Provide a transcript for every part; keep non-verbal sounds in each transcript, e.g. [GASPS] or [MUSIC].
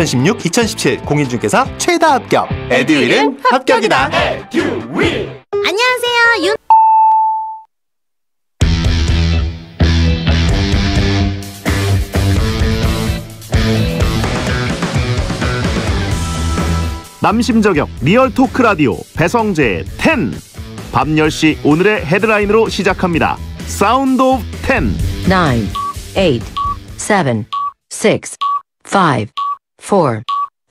2016-2017 공인중개사 최다 합격 에듀윌은 합격이다 안녕하세요. 윤 남심저격 리얼 토크 라디오 배성재 10. 밤 10시 오늘의 헤드라인으로 시작합니다. Sound of 10. nine, eight, seven, six, five, four,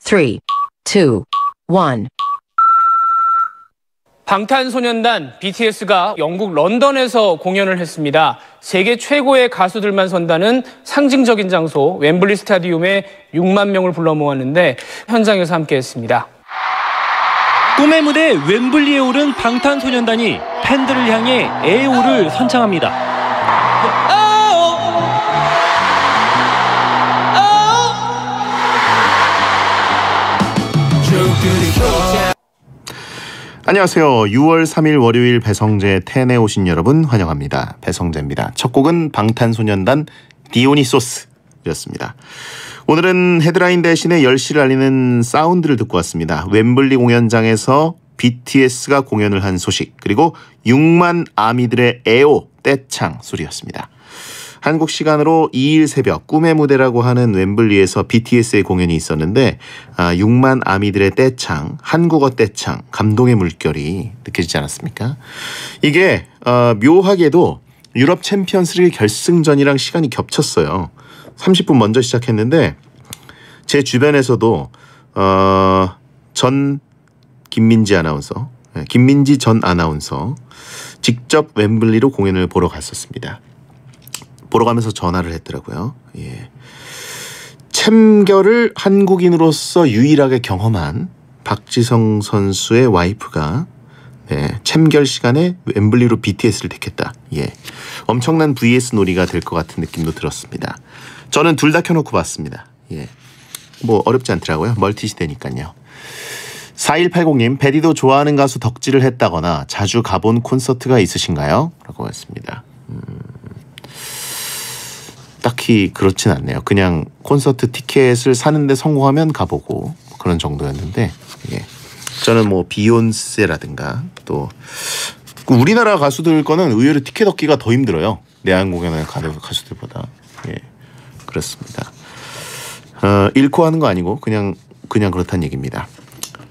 three, two, one. 방탄소년단 BTS가 영국 런던에서 공연을 했습니다. 세계 최고의 가수들만 선다는 상징적인 장소 웸블리 스타디움에 6만 명을 불러 모았는데 현장에서 함께 했습니다. 꿈의 무대 웸블리에 오른 방탄소년단이 팬들을 향해 애호를 선창합니다. 안녕하세요. 6월 3일 월요일 배성재 10에 오신 여러분 환영합니다. 배성재입니다. 첫 곡은 방탄소년단 디오니소스였습니다. 오늘은 헤드라인 대신에 10시를 알리는 사운드를 듣고 왔습니다. 웸블리 공연장에서 BTS가 공연을 한 소식 그리고 6만 아미들의 애오 떼창 소리였습니다. 한국 시간으로 2일 새벽 꿈의 무대라고 하는 웸블리에서 BTS의 공연이 있었는데 아, 6만 아미들의 떼창, 한국어 떼창, 감동의 물결이 느껴지지 않았습니까? 이게 어, 묘하게도 유럽 챔피언스리그 결승전이랑 시간이 겹쳤어요. 30분 먼저 시작했는데 제 주변에서도 어, 전 김민지 아나운서, 네, 김민지 전 아나운서 직접 웸블리로 공연을 보러 갔었습니다. 보러 가면서 전화를 했더라고요. 예. 챔결을 한국인으로서 유일하게 경험한 박지성 선수의 와이프가 네, 챔결 시간에 웸블리로 BTS를 택했다. 예. 엄청난 VS 놀이가 될 것 같은 느낌도 들었습니다. 저는 둘 다 켜놓고 봤습니다. 예. 뭐 어렵지 않더라고요. 멀티 시대니까요. 4180님, 베디도 좋아하는 가수 덕질을 했다거나 자주 가본 콘서트가 있으신가요? 라고 했습니다. 음, 딱히 그렇진 않네요. 그냥 콘서트 티켓을 사는데 성공하면 가보고 그런 정도였는데, 예. 저는 뭐 비욘세라든가 또 우리나라 가수들 거는 의외로 티켓 얻기가 더 힘들어요. 내한 공연을 가는 가수들보다. 예. 그렇습니다. 어, 잃고 하는 거 아니고 그냥 그냥 그렇다는 얘기입니다.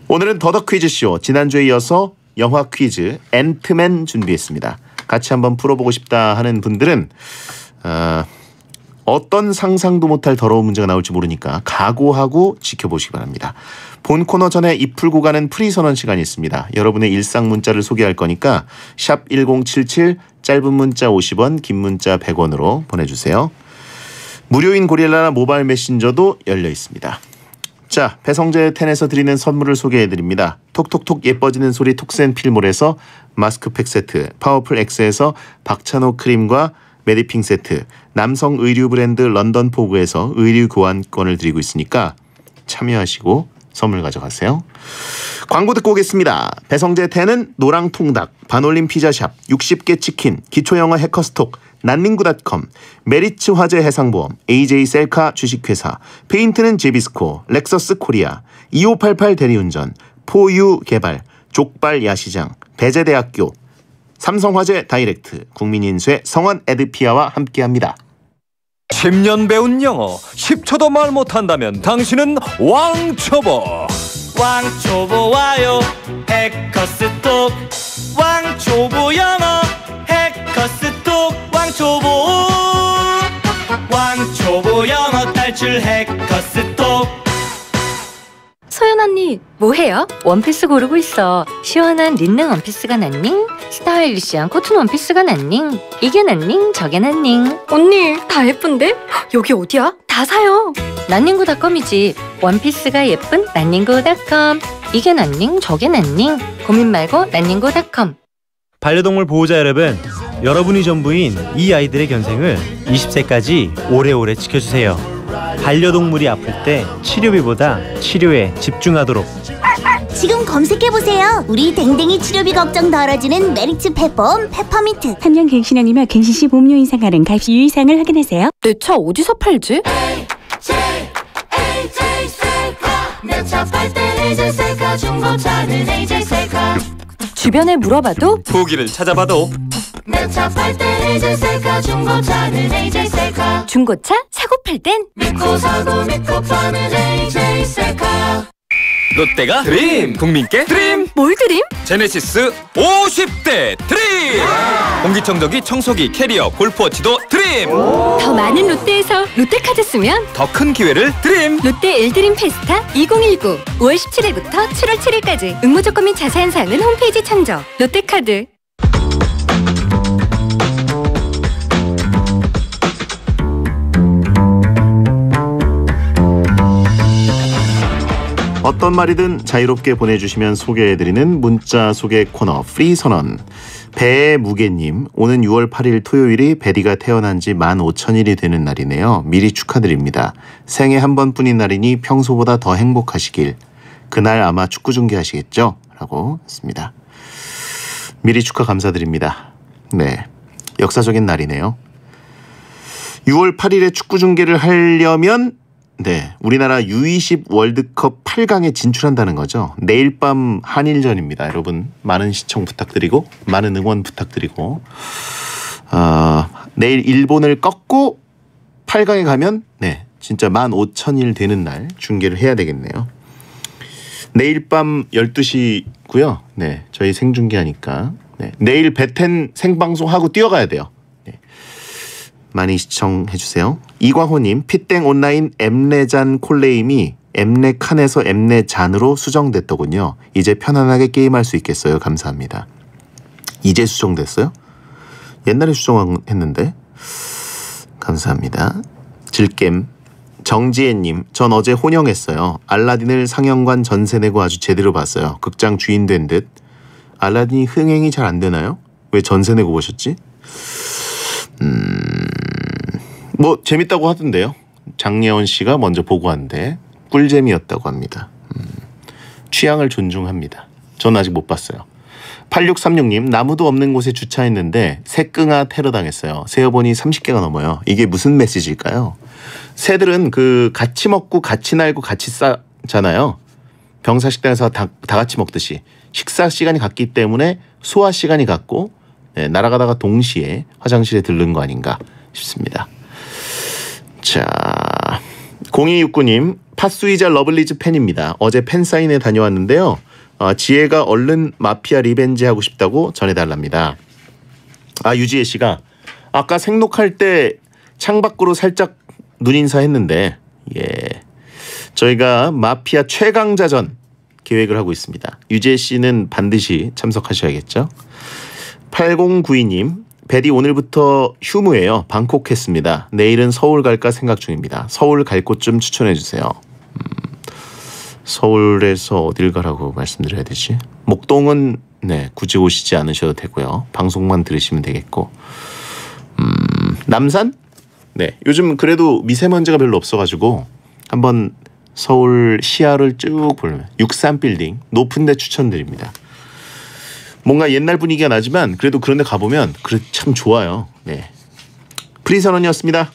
오늘은 더더 퀴즈쇼 지난주에 이어서 영화 퀴즈 앤트맨 준비했습니다. 같이 한번 풀어보고 싶다 하는 분들은 어, 어떤 상상도 못할 더러운 문제가 나올지 모르니까 각오하고 지켜보시기 바랍니다. 본 코너 전에 입 풀 고 가는 프리 선언 시간이 있습니다. 여러분의 일상 문자를 소개할 거니까 샵 1077 짧은 문자 50원 긴 문자 100원으로 보내주세요. 무료인 고릴라 모바일 메신저도 열려 있습니다. 자, 배성재 텐에서 드리는 선물을 소개해 드립니다. 톡톡톡 예뻐지는 소리 톡센 필몰에서 마스크팩 세트, 파워풀 X에서 박찬호 크림과 메디핑 세트, 남성 의류 브랜드 런던 포그에서 의류 교환권을 드리고 있으니까 참여하시고 선물 가져가세요. 광고 듣고 오겠습니다. 배성재 텐은 노랑통닭, 반올림 피자샵, 60계 치킨, 기초영어 해커스톡, 난닝구닷컴, 메리츠 화재 해상보험, AJ 셀카 주식회사, 페인트는 제비스코, 렉서스 코리아, 2588 대리운전, 포유 개발, 족발 야시장, 배재대학교, 삼성화재 다이렉트, 국민인수의 성원 에드피아와 함께합니다. 10년 배운 영어 10초도 말 못한다면 당신은 왕초보. 왕초보 와요 해커스톡. 왕초보 영어 해커스톡. 왕초보. 왕초보 영어 탈출 해커스톡 소연 언니, 뭐해요? 원피스 고르고 있어. 시원한 린넨 원피스가 낫닝? 스타일리시한 코튼 원피스가 낫닝? 이게 낫닝? 저게 낫닝? 언니 다 예쁜데? 여기 어디야? 다 사요. 난닝구닷컴이지. 원피스가 예쁜 난닝구닷컴. 이게 낫닝? 저게 낫닝? 고민 말고 난닝구닷컴. 반려동물 보호자 여러분, 여러분이 전부인 이 아이들의 견생을 20세까지 오래오래 지켜주세요. 반려동물이 아플 때 치료비보다 치료에 집중하도록 지금 검색해보세요. 우리 댕댕이 치료비 걱정 덜어주는 메리츠 펫보험 펫퍼민트. 3년 갱신 아니면 갱신 시 보험료 인상 가능 가입 시 유의사항을 확인하세요. 내 차 어디서 팔지? 매차 땐 AJ 셀카 중고차는 AJ 셀카 주변에 물어봐도? 후기를 찾아봐도? 매차 땐 AJ 셀카 중고차는 AJ 셀카. 중고차 사고 팔 땐? 믿고 사고 믿고 파는 AJ 셀카 롯데가 드림. 국민께 드림. 뭘 드림? 제네시스 50대 드림. 공기청정기 청소기 캐리어 골프워치도 드림. 더 많은 롯데에서 롯데카드 쓰면 더 큰 기회를 드림. 롯데 일드림 페스타 2019 5월 17일부터 7월 7일까지. 응모 조건 및 자세한 사항은 홈페이지 참조. 롯데카드 어떤 말이든 자유롭게 보내주시면 소개해드리는 문자 소개 코너 프리 선언. 배의 무게님, 오는 6월 8일 토요일이 베디가 태어난 지 15,000일이 되는 날이네요. 미리 축하드립니다. 생애 한 번뿐인 날이니 평소보다 더 행복하시길. 그날 아마 축구 중계하시겠죠? 라고 했습니다. 미리 축하 감사드립니다. 네. 역사적인 날이네요. 6월 8일에 축구 중계를 하려면 네, 우리나라 U20 월드컵 8강에 진출한다는 거죠. 내일 밤 한일전입니다. 여러분 많은 시청 부탁드리고 많은 응원 부탁드리고 어, 내일 일본을 꺾고 8강에 가면 네, 진짜 15,000일 되는 날 중계를 해야 되겠네요. 내일 밤 12시고요. 네, 저희 생중계하니까 네, 내일 베텐 생방송하고 뛰어가야 돼요. 많이 시청해 주세요. 이광호님 피땡 온라인 엠레잔 콜레임이 엠레 칸에서 엠레 잔으로 수정됐더군요. 이제 편안하게 게임할 수 있겠어요. 감사합니다. 이제 수정됐어요? 옛날에 수정했는데 감사합니다. 질겜 정지혜님 전 어제 혼영했어요. 알라딘을 상영관 전세 내고 아주 제대로 봤어요. 극장 주인 된 듯. 알라딘이 흥행이 잘 안 되나요? 왜 전세 내고 보셨지? 뭐 재밌다고 하던데요. 장예원 씨가 먼저 보고한데 꿀잼이었다고 합니다. 음, 취향을 존중합니다. 전 아직 못 봤어요. 8636님 나무도 없는 곳에 주차했는데 새끈아 테러 당했어요. 세어보니 30개가 넘어요. 이게 무슨 메시지일까요? 새들은 그 같이 먹고 같이 날고 같이 싸잖아요. 병사식당에서 다, 다 같이 먹듯이 식사 시간이 같기 때문에 소화 시간이 같고 네, 날아가다가 동시에 화장실에 들른 거 아닌가 싶습니다. 자, 0269님 파스위자 러블리즈 팬입니다. 어제 팬 사인회 다녀왔는데요. 어, 지애가 얼른 마피아 revenge 하고 싶다고 전해달랍니다. 아 유지애 씨가 아까 생록할 때 창밖으로 살짝 눈인사 했는데 예 저희가 마피아 최강자전 계획을 하고 있습니다. 유지혜 씨는 반드시 참석하셔야겠죠. 8092님 베디 오늘부터 휴무예요. 방콕 했습니다. 내일은 서울 갈까 생각 중입니다. 서울 갈 곳 좀 추천해 주세요. 음, 서울에서 어딜 가라고 말씀드려야 되지? 목동은 네 굳이 오시지 않으셔도 되고요. 방송만 들으시면 되겠고 음, 남산? 네 요즘 그래도 미세먼지가 별로 없어가지고 한번 서울 시야를 쭉 보면 63 빌딩 높은 데 추천드립니다. 뭔가 옛날 분위기가 나지만 그래도 그런 데 가보면 그래 참 좋아요. 네. 프리선언이었습니다.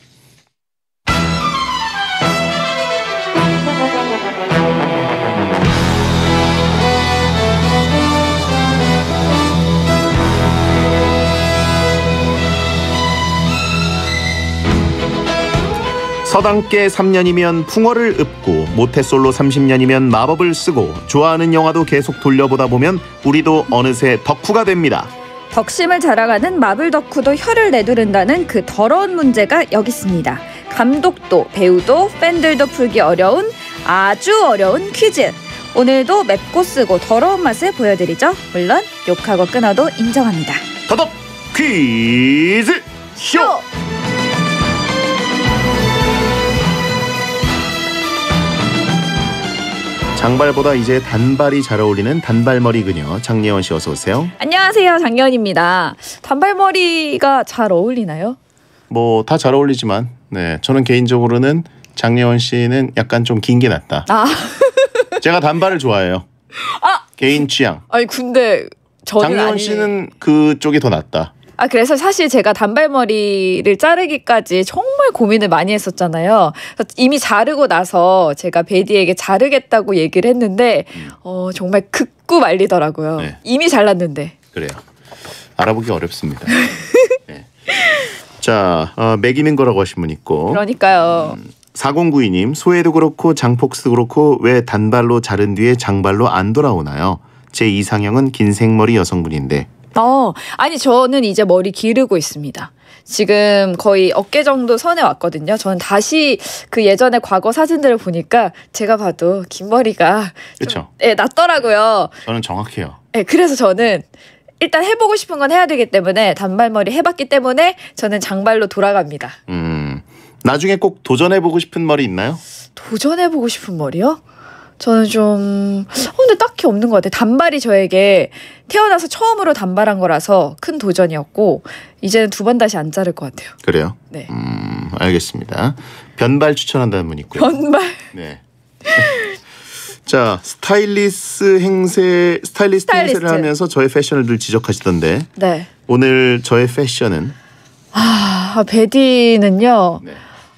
서당계 3년이면 풍어를 읊고 모태솔로 30년이면 마법을 쓰고 좋아하는 영화도 계속 돌려보다 보면 우리도 어느새 덕후가 됩니다. 덕심을 자랑하는 마블 덕후도 혀를 내두른다는 그 더러운 문제가 여기 있습니다. 감독도 배우도 팬들도 풀기 어려운 아주 어려운 퀴즈. 오늘도 맵고 쓰고 더러운 맛을 보여드리죠. 물론 욕하고 끊어도 인정합니다. 더덕 퀴즈 쇼! 장발보다 이제 단발이 잘 어울리는 단발머리 그녀 장예원 씨 어서 오세요. 안녕하세요. 장현입니다. 단발머리가 잘 어울리나요? 뭐 다 잘 어울리지만 네 저는 개인적으로는 장예원 씨는 약간 좀 긴 게 낫다. 아, [LAUGHS] 제가 단발을 좋아해요. 개인 취향. 아니 근데 저는 장예원. 씨는 그쪽이 더 낫다. 아 그래서 사실 제가 단발머리를 자르기까지 정말 고민을 많이 했었잖아요. 이미 자르고 나서 제가 베디에게 자르겠다고 얘기를 했는데 어 정말 극구 말리더라고요. 네. 이미 잘랐는데. 그래요. 알아보기 어렵습니다. 네. 자, 어, 매기는 거라고 하신 분 있고 그러니까요. 4092님 소혜도 그렇고 장폭스도 그렇고 왜 단발로 자른 뒤에 장발로 안 돌아오나요? 제 이상형은 긴 생머리 여성분인데 어 아니 저는 이제 머리 기르고 있습니다. 지금 거의 어깨 정도 선에 왔거든요. 저는 다시 그 예전에 과거 사진들을 보니까 제가 봐도 긴 머리가 그렇죠. 예, 낫더라고요. 저는 정확해요. 예, 그래서 저는 일단 해보고 싶은 건 해야 되기 때문에 단발머리 해봤기 때문에 저는 장발로 돌아갑니다. 음, 나중에 꼭 도전해 보고 싶은 머리 있나요? 도전해보고 싶은 머리요? 저는 좀, 어, 근데 딱히 없는 것 같아요. 단발이 저에게 태어나서 처음으로 단발한 거라서 큰 도전이었고, 이제는 두 번 다시 안 자를 것 같아요. 그래요? 네. 음, 알겠습니다. 변발 추천한다는 분 있고요. 변발. 네. [LAUGHS] 자, 스타일리스 행세, 스타일리스트, 행세를 스타일리스트. 하면서 저의 패션을 늘 지적하시던데 네. 오늘 저의 패션은 아, 베디는요. 네.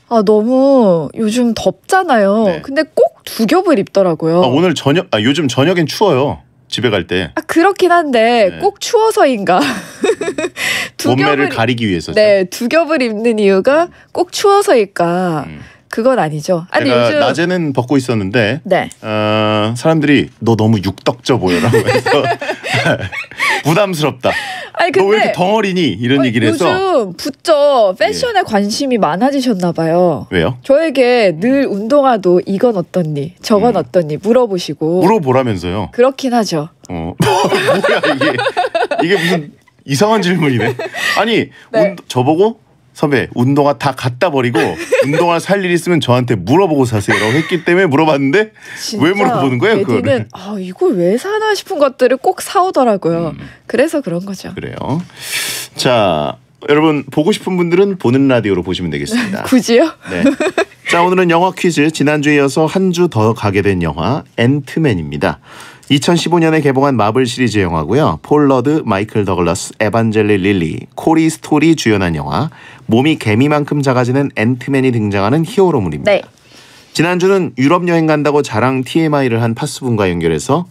아, 너무 요즘 덥잖아요. 네. 근데 꼭 두 겹을 입더라고요. 아, 오늘 저녁, 아, 요즘 저녁엔 추워요. 집에 갈 때 아, 그렇긴 한데 네. 꼭 추워서인가? 두 몸매를 [LAUGHS] 겹을- 가리기 위해서죠. 네, 두 겹을 입는 이유가 꼭 추워서일까? 음. 그건 아니죠. 아니 제가 요즘 낮에는 벗고 있었는데 네. 어, 사람들이 너 너무 육덕져 보여라고 해서 [LAUGHS] 부담스럽다. 아니 너왜 근데 이렇게 덩어리니 이런 어, 얘기를 해서 예. 요즘 부쩍 패션에 관심이 많아지셨나 봐요. 왜요? 저에게 늘 운동화도 이건 어떻니, 저건 어떻니 물어보시고 음. 물어보라면서요. 그렇긴 하죠. 어. [LAUGHS] 뭐야 이게 이게 무슨 이상한 질문이네. 아니 네. 운, 저보고 선배 운동화 다 갖다 버리고 [LAUGHS] 운동화 살 일 있으면 저한테 물어보고 사세요라고 했기 때문에 물어봤는데 왜 물어보는 거예요 그거를? 아 이걸 왜 사나 싶은 것들을 꼭 사오더라고요. 음. 그래서 그런 거죠. 그래요. 자 여러분 보고 싶은 분들은 보는 라디오로 보시면 되겠습니다. [LAUGHS] 굳이요? 네. 자 오늘은 영화 퀴즈 지난주에 이어서 한 주 더 가게 된 영화 앤트맨입니다. 2015년에 개봉한 마블 시리즈 영화고요. 폴 러드, 마이클 더글러스, 에반젤린 릴리, 코리 스톨이 주연한 영화. 몸이 개미만큼 작아지는 앤트맨이 등장하는 히어로물입니다. 네. 지난주는 유럽 여행 간다고 자랑 TMI를 한 파스분과 연결해서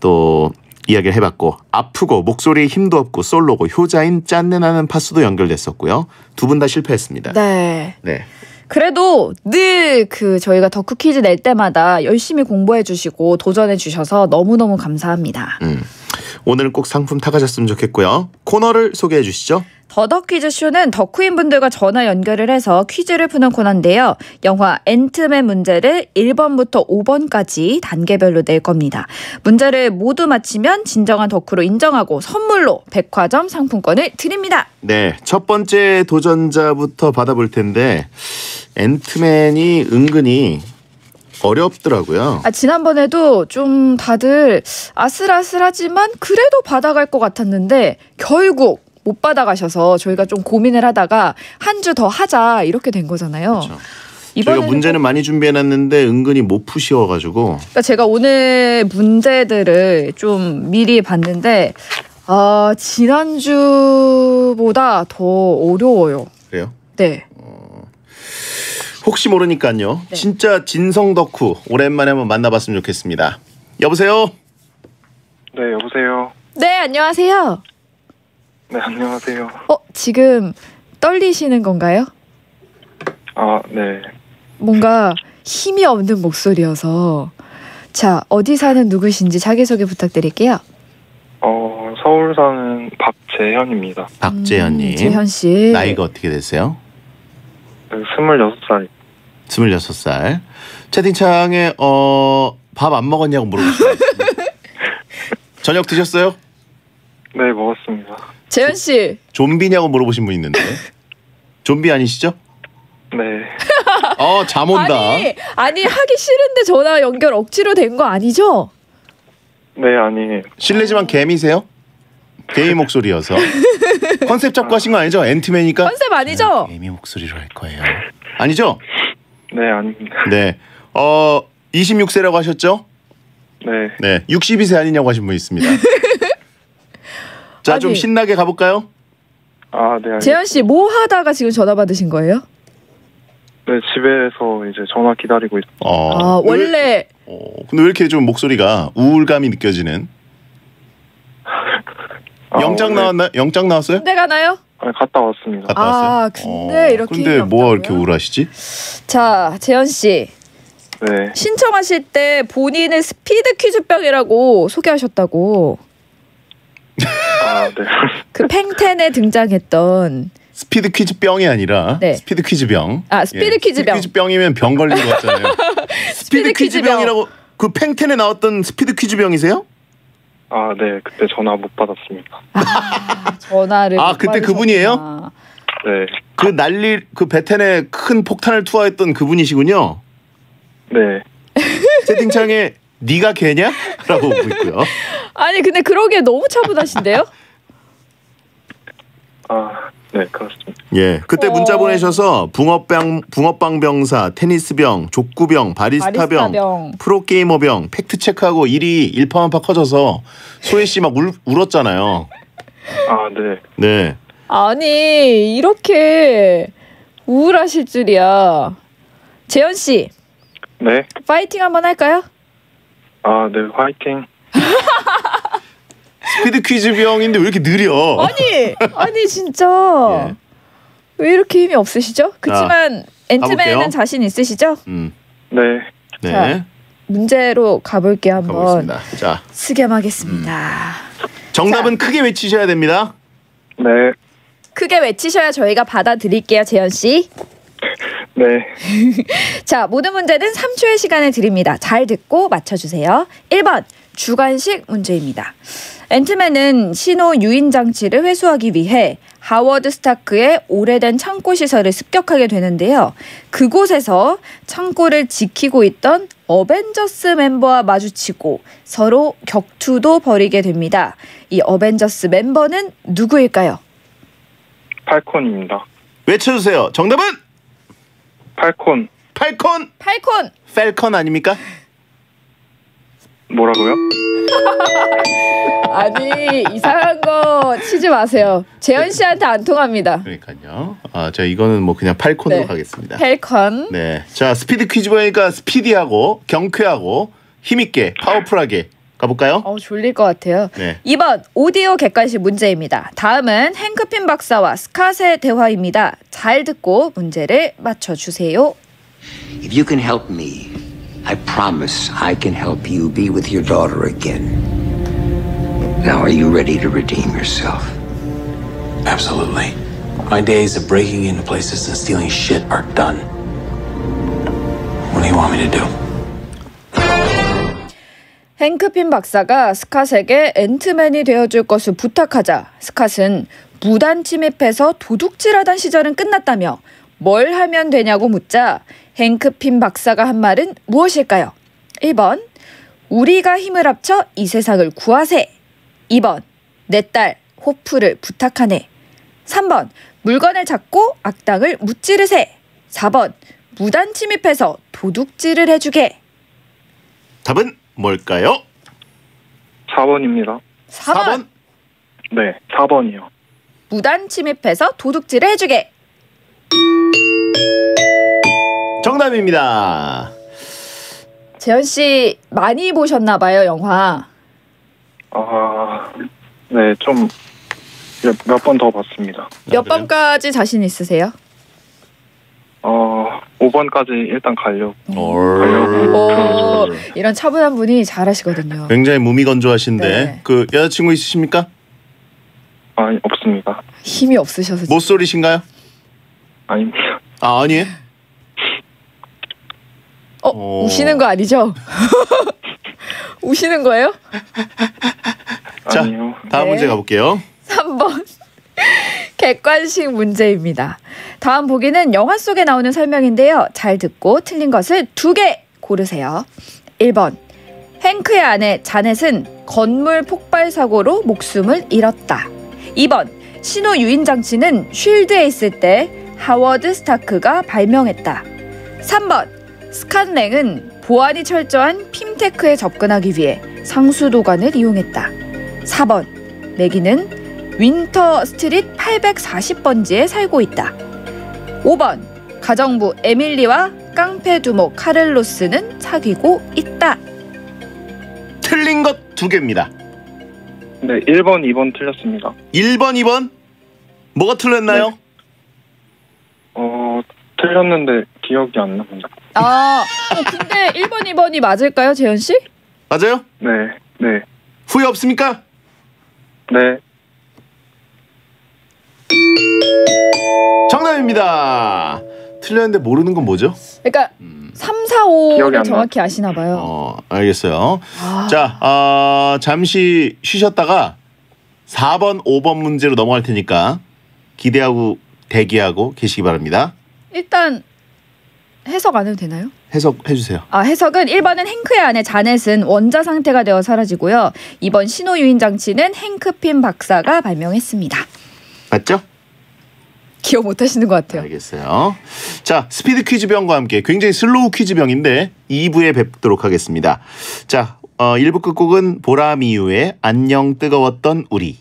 또 이야기를 해봤고 아프고 목소리에 힘도 없고 솔로고 효자인 짠내나는 파스도 연결됐었고요. 두 분 다 실패했습니다. 네. 네. 그래도 늘 그 저희가 덕후 퀴즈 낼 때마다 열심히 공부해 주시고 도전해 주셔서 너무너무 감사합니다. 음. 오늘은 꼭 상품 타가셨으면 좋겠고요. 코너를 소개해 주시죠. 더덕 퀴즈 쇼는 덕후인 분들과 전화 연결을 해서 퀴즈를 푸는 코너인데요. 영화 앤트맨 문제를 1번부터 5번까지 단계별로 낼 겁니다. 문제를 모두 맞히면 진정한 덕후로 인정하고 선물로 백화점 상품권을 드립니다. 네, 첫 번째 도전자부터 받아볼 텐데 앤트맨이 은근히 어렵더라고요. 아, 지난번에도 좀 다들 아슬아슬하지만 그래도 받아갈 것 같았는데 결국 못 받아가셔서 저희가 좀 고민을 하다가 한 주 더 하자 이렇게 된 거잖아요. 그렇죠. 저희가 문제는 많많이 준비해놨는데 은근히 못 푸시워가지고 그러니까 제가 오늘 문제들을 좀 미리 봤는데 아 지난주보다 더 어려워요. 그래요. 네. 혹시 모르니까요. 네. 진짜 진성 덕후 오랜만에 한번 만나봤으면 좋겠습니다. 여보세요. 네, 여보세요. 네 안녕하세요. 네, 안녕하세요. 어 지금 떨리시는 건가요? 아, 네. 뭔가 힘이 없는 목소리여서 자 어디 사는 누구신지 자기소개 부탁드릴게요. 어, 서울 사는 박재현입니다. 박재현님. 음, 재현 씨. 나이가 어떻게 되세요? 네, 26살. 26살. 채팅창에 어, 밥 안 먹었냐고 물어보시네요. [LAUGHS] 저녁 드셨어요? 네, 먹었습니다. 재현 씨. 좀비냐고 물어보신 분 있는데. 좀비 아니시죠? 네. 어, 잠 온다. 아니 아니 하기 싫은데 전화 연결 억지로 된 거 아니죠? 네, 아니. 실례지만 개미세요? 개미 목소리여서. [LAUGHS] 컨셉 잡고 하신 거 아니죠? 앤트맨이니까? 컨셉 아니죠? 개미 목소리로 할 거예요. 아니죠? 네, 아닙니다. 네. 어, 26세라고 하셨죠? 네. 네. 62세 아니냐고 하신 분 있습니다. [LAUGHS] 자, 좀 아니. 신나게 가볼까요? 아, 네. 알겠습니다. 재현 씨 뭐 하다가 지금 전화 받으신 거예요? 네, 집에서 이제 전화 기다리고 있어요. 어. 아, 원래 어, 근데 왜 이렇게 좀 목소리가 우울감이 느껴지는? 아, 영장 원래- 나왔나요? 영장 나왔어요? 군대 가나요? 아, 갔다 왔습니다. 갔다 왔어요? 아, 근데 이렇게 근데 뭐가 이렇게 우울하시지? 자, 재현 씨 네. 신청하실 때 본인을 스피드 퀴즈병이라고 소개하셨다고. 아, 네. [LAUGHS] 그 배텐에 등장했던 스피드 퀴즈 병이 아니라 네. 스피드 퀴즈 병. 아, 스피드 퀴즈 병. 퀴즈 병이면 병 걸린 것 같잖아요. [LAUGHS] 스피드 퀴즈 퀴즈 병. 병이라고 그 배텐에 나왔던 스피드 퀴즈 병이세요? 아, 네. 그때 전화 못 받았습니다. 전화를 못 아 그때 받으셨구나. 그분이에요? 네. 그 난리 그 베텐에 큰 폭탄을 투하했던 그분이시군요. 네. [LAUGHS] 채팅창에 네가 걔냐? 라고 오고 있고요. 아니 근데 그러기에 너무 차분하신데요? 아, 네, 그렇습니다. 예, 그때 어. 문자 보내셔서 붕어빵 붕어빵 병사, 테니스병, 족구병, 바리스타병, 바리스타병. 프로게이머병 팩트 체크하고 일이 일파만파 커져서 소혜 씨 막 울었잖아요. 아, 네. 네. 아니 이렇게 우울하실 줄이야. 재현 씨 네. 파이팅 한번 할까요? 아, 네. 화이팅. 스피드 퀴즈 병인데 왜 이렇게 느려? 아니 아니 진짜 [LAUGHS] 예. 왜 이렇게 힘이 없으시죠? 그렇지만 앤트맨은 가볼게요. 자신 있으시죠? 음. 네. 네. 자, 문제로 가볼게요 한번. 가보겠습니다. 자, 스겜하겠습니다. 정답은 크게 외치셔야 됩니다. 네. 크게 외치셔야 저희가 받아드릴게요, 재현 씨. 네. [LAUGHS] 자, 모든 문제는 3초의 시간을 드립니다. 잘 듣고 맞춰주세요. 1번, 주관식 문제입니다. 앤트맨은 신호 유인 장치를 회수하기 위해 하워드 스타크의 오래된 창고 시설을 습격하게 되는데요. 그곳에서 창고를 지키고 있던 어벤져스 멤버와 마주치고 서로 격투도 벌이게 됩니다. 이 어벤져스 멤버는 누구일까요? 팔콘입니다. 외쳐주세요. 정답은 팔콘. 팔콘. 팔콘. 펠컨 아닙니까? 뭐라고요? 아니 이상한 거 치지 마세요. 재현 씨한테 안 통합니다. 그러니까요. 아, 자 이거는 뭐 그냥 팔콘으로 네. 가겠습니다. 펠컨. 네. 자, 스피드 퀴즈 보니까 스피디하고 경쾌하고 힘있게 파워풀하게 가볼까요? 어 졸릴 것 같아요. 네. 2번 오디오 객관식 문제입니다. 다음은 행크핀 박사와 스캇의 대화입니다. 잘 듣고 문제를 맞춰 주세요. If you can help me, I promise I can help you be with your daughter again. Now, are you ready to redeem yourself? Absolutely. My days of breaking into places and stealing shit are done. What do you want me to do? 행크핀 박사가 스캇에게 앤트맨이 되어줄 것을 부탁하자 스캇은 무단 침입해서 도둑질하던 시절은 끝났다며 뭘 하면 되냐고 묻자 행크핀 박사가 한 말은 무엇일까요? 1번 우리가 힘을 합쳐 이 세상을 구하세 2번 내 딸 호프를 부탁하네 3번 물건을 잡고 악당을 무찌르세 4번 무단 침입해서 도둑질을 해주게 답은 뭘까요? 4번입니다. 4번, 네, 4번이요. 무단 침입해서 도둑질을 해주게. 정답입니다. 재현 씨 많이 보셨나 봐요 영화. 아, 네, 좀 몇 번 더 봤습니다. 몇 번까지 자신 있으세요? 어, 5번까지 일단 가려고. 오, 이런 차분한 분이 잘하시거든요. 굉장히 무미건조하신데 네. 그 여자친구 있으십니까? 아니, 없습니다. 힘이 없으셔서. 모쏠이신가요? 아닙니다. 아 아니에요? 어, 우시는 거 아니죠? [LAUGHS] 우시는 거예요? 자, 아니요. 다음 네. 문제 가볼게요. 3번 객관식 문제입니다. 다음 보기는 영화 속에 나오는 설명인데요. 잘 듣고 틀린 것을 두 개 고르세요. 1번 행크의 아내 자넷은 건물 폭발 사고로 목숨을 잃었다. 2번 신호 유인 장치는 쉴드에 있을 때 하워드 스타크가 발명했다. 3번 스캇 랭은 보안이 철저한 핌테크에 접근하기 위해 상수도관을 이용했다. 4번 매기는 윈터 스트릿 840번지에 살고 있다. 5번 가정부 에밀리와 깡패 두목 카를로스는 사귀고 있다. 틀린 것 두 개입니다. 네, 1번, 2번 틀렸습니다. 1번, 2번 뭐가 틀렸나요? 어, 틀렸는데 기억이 안 납니다. 아, 어, 근데 1번, 2번이 맞을까요, 재현 씨? 맞아요? 네, 네, 후회 없습니까? 네. 정답입니다. 틀렸는데 모르는 건 뭐죠? 그러니까 3, 4, 기억이 5를 안 정확히 아시나 봐요. 어, 알겠어요. 아. 자, 어, 잠시 쉬셨다가 4번, 5번 문제로 넘어갈 테니까 기대하고 대기하고 계시기 바랍니다. 일단 해석 안 해도 되나요? 해석해 주세요. 아, 해석은 1번은 행크의 아내 자넷은 원자 상태가 되어 사라지고요. 2번 신호 유인 장치는 행크핀 박사가 발명했습니다. 맞죠? 기억 못 하시는 것 같아요. 알겠어요. 자, 스피드 퀴즈병과 함께 굉장히 슬로우 퀴즈병인데 2부에 뵙도록 하겠습니다. 자, 어, 1부 끝곡은 보라미유의 안녕 뜨거웠던 우리.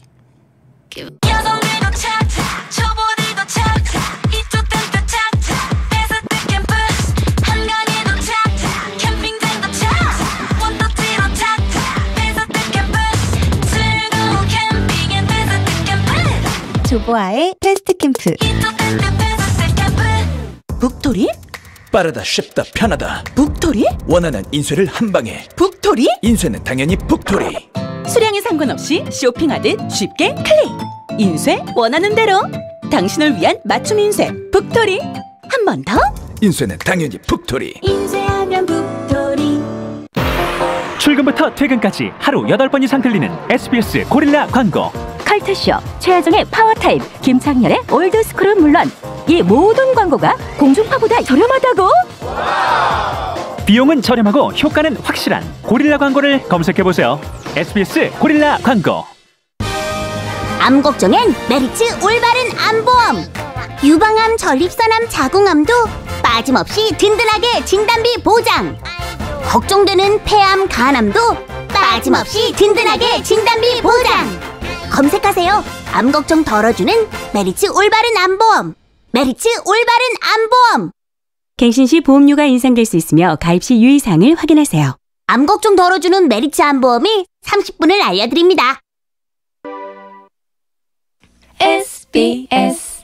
조보아의 테스트 캠프. 북토리? 빠르다 쉽다 편하다 북토리? 원하는 인쇄를 한 방에 북토리? 인쇄는 당연히 북토리 수량에 상관없이 쇼핑하듯 쉽게 클릭. 인쇄 원하는 대로. 당신을 위한 맞춤 인쇄 북토리. 한 번 더. 인쇄는 당연히 북토리 인쇄하면 북토리. 출근부터 퇴근까지 하루 8번 이상 들리는 SBS 고릴라 광고 칼트쇼, 최화정의 파워타임, 김창렬의 올드스쿨은 물론 이 모든 광고가 공중파보다 저렴하다고? 비용은 저렴하고 효과는 확실한 고릴라 광고를 검색해보세요 SBS 고릴라 광고 암 걱정엔 메리츠 올바른 암보험. 유방암, 전립선암, 자궁암도 빠짐없이 든든하게 진단비 보장. 걱정되는 폐암, 간암도 빠짐없이 든든하게 진단비 보장. 검색하세요. 암 걱정 덜어주는 메리츠 올바른 암보험. 메리츠 올바른 암보험. 갱신 시 보험료가 인상될 수 있으며 가입 시 유의사항을 확인하세요. 암 걱정 덜어주는 메리츠 암보험이 30분을 알려드립니다. SBS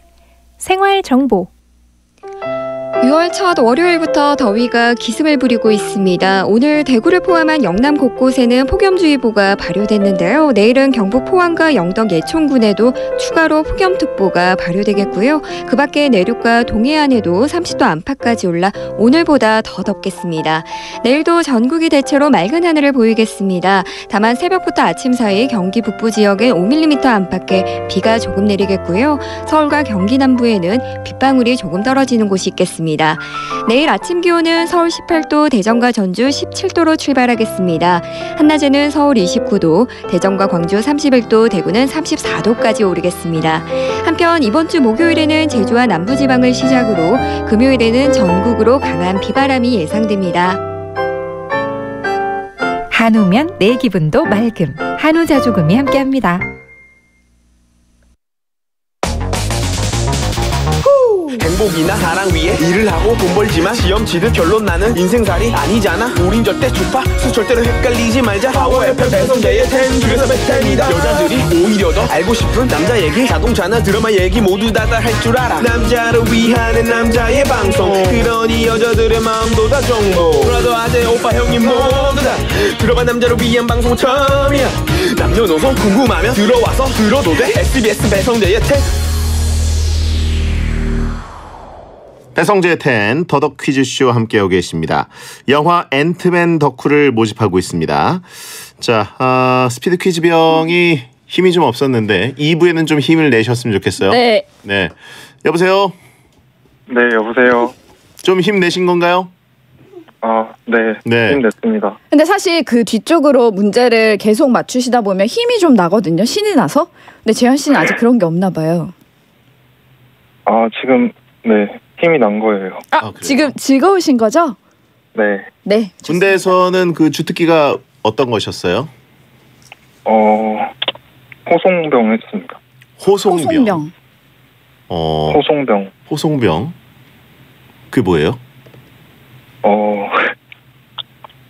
생활 정보 6월 첫 월요일부터 더위가 기승을 부리고 있습니다. 오늘 대구를 포함한 영남 곳곳에는 폭염주의보가 발효됐는데요. 내일은 경북 포항과 영덕 예천군에도 추가로 폭염특보가 발효되겠고요. 그 밖에 내륙과 동해안에도 30도 안팎까지 올라 오늘보다 더 덥겠습니다. 내일도 전국이 대체로 맑은 하늘을 보이겠습니다. 다만 새벽부터 아침 사이 경기 북부 지역에 5mm 안팎의 비가 조금 내리겠고요. 서울과 경기 남부에는 빗방울이 조금 떨어지는 곳이 있겠습니다. 내일 아침 기온은 서울 18도, 대전과 전주 17도로 출발하겠습니다. 한낮에는 서울 29도, 대전과 광주 31도, 대구는 34도까지 오르겠습니다. 한편 이번 주 목요일에는 제주와 남부지방을 시작으로 금요일에는 전국으로 강한 비바람이 예상됩니다. 한우면 내 기분도 맑음 한우 자조금이 함께합니다. 행복이나 사랑 위해 일을 하고 돈 벌지만 시험 치듯 결론 나는 인생살이 아니잖아. 우린 절대 주파 수 절대로 헷갈리지 말자. 파워 FM 배성재의 텐 중에서 베텐이다. 여자들이 오히려 더 알고 싶은 남자 얘기 자동차나 드라마 얘기 모두 다 다 할 줄 알아. 남자를 위하는 남자의 방송. 그러니 여자들의 마음도 다 정보. 브라더 아재 오빠 형님 모두 다 들어봐 남자를 위한 방송 처음이야. 남녀노소 궁금하면 들어와서 들어도 돼. SBS 배성재의 텐 배성재 텐 더덕 퀴즈쇼 함께하고 계십니다. 영화 앤트맨 덕후를 모집하고 있습니다. 자, 아, 스피드 퀴즈병이 힘이 좀 없었는데 2부에는 좀 힘을 내셨으면 좋겠어요. 네. 네. 여보세요? 네, 여보세요. 좀 힘내신 건가요? 아, 네. 네. 힘냈습니다. 근데 사실 그 뒤쪽으로 문제를 계속 맞추시다 보면 힘이 좀 나거든요. 신이 나서. 근데 재현 씨는 아직 그런 게 없나 봐요. 아, 지금 네. 힘이 난 거예요. 아, 지금 즐거우신 거죠? 네. 네. 군대에서는 그 주특기가 어떤 것이었어요? 어, 호송병 했습니다. 호송병. 호송병. 어, 호송병. 호송병. 그게 뭐예요? 어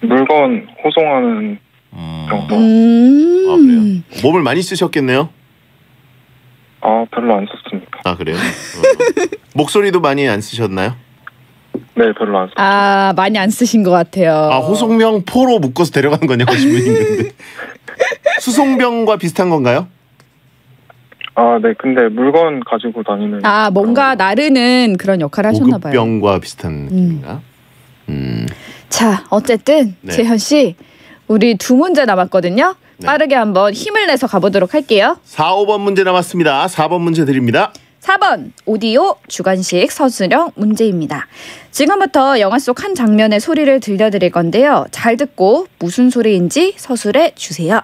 물건 호송하는 병. 음. 몸을 많이 쓰셨겠네요. 아 별로 안 썼습니다. 아 그래요? 어. [LAUGHS] 목소리도 많이 안 쓰셨나요? 네 별로 안 썼. 아 많이 안 쓰신 것 같아요. 아 호송병 포로 묶어서 데려가는 거냐고 있는데 [LAUGHS] 수송병과 비슷한 건가요? 아 네 근데 물건 가지고 다니는. 아 뭔가 나르는 그런 역할을 하셨나 봐요. 보급병과 비슷한 느낌인가? 음. 자 어쨌든 네. 재현 씨 우리 두 문제 남았거든요. 빠르게 한번 힘을 내서 가보도록 할게요. 4, 5번 문제 남았습니다. 4번 문제 드립니다. 4번 오디오 주관식 서술형 문제입니다. 지금부터 영화 속 한 장면의 소리를 들려드릴 건데요. 잘 듣고 무슨 소리인지 서술해 주세요.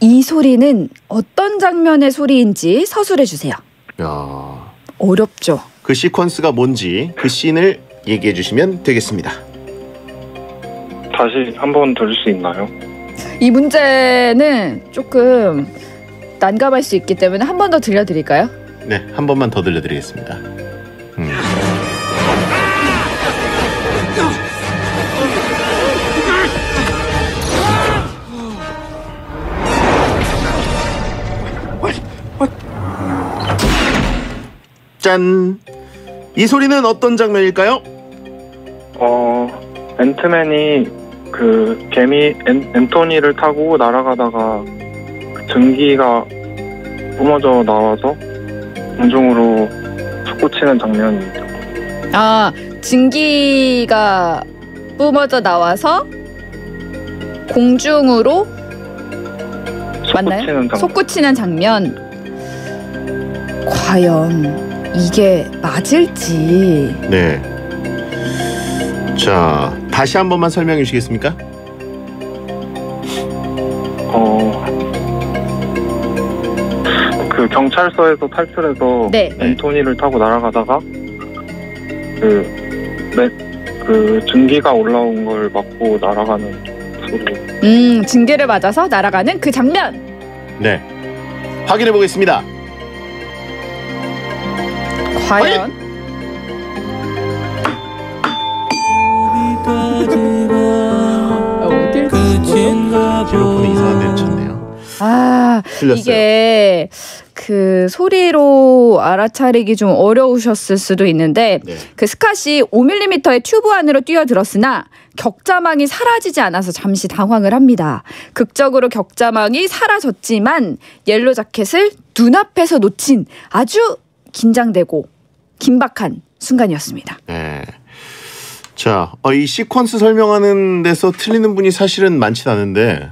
이 소리는 어떤 장면의 소리인지 서술해 주세요. 야, 어렵죠. 그 시퀀스가 뭔지 그 씬을 얘기해 주시면 되겠습니다. 다시 한 번 들을 수 있나요? 이 문제는 조금 난감할 수 있기 때문에 한 번 더 들려드릴까요? 네, 한 번만 더 들려드리겠습니다. 짠! 이 소리는 어떤 장면일까요? 어 앤트맨이 그 개미 앤, 앤토니를 타고 날아가다가 그 증기가 뿜어져 나와서 공중으로 솟구치는 장면입니다. 아 증기가 뿜어져 나와서 공중으로 맞나요? 장면. 솟구치는 장면. 과연 이게 맞을지. 네. 자, 다시 한 번만 설명해 주시겠습니까? 어, 그 경찰서에서 탈출해서 네. 앤토니를 타고 날아가다가 그, 매, 그 증기가 올라온 걸 막고 날아가는 소리. 음 증기를 맞아서 날아가는 그 장면. 네. 확인해 보겠습니다. 과연 실로폰이 이상한 데를 쳤네요. 아 틀렸어요. 이게 그 소리로 알아차리기 좀 어려우셨을 수도 있는데 네. 그 스캇이 5mm의 튜브 안으로 뛰어들었으나 격자망이 사라지지 않아서 잠시 당황을 합니다. 극적으로 격자망이 사라졌지만 옐로 자켓을 눈앞에서 놓친 아주 긴장되고 긴박한 순간이었습니다. 네. 자, 어, 이 시퀀스 설명하는 데서 틀리는 분이 사실은 많진 않은데